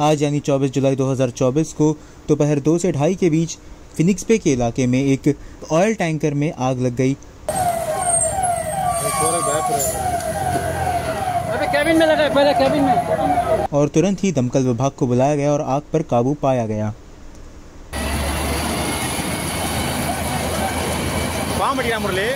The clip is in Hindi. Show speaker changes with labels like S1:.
S1: आज यानी 24 जुलाई 2024 को दोपहर दो से ढाई के बीच फिनिक्स पे के इलाके में एक ऑयल टैंकर में आग लग गई।
S2: कैबिन में लगा पहले कैबिन में।
S1: और तुरंत ही दमकल विभाग को बुलाया गया और आग पर काबू पाया गया।
S3: मुरली।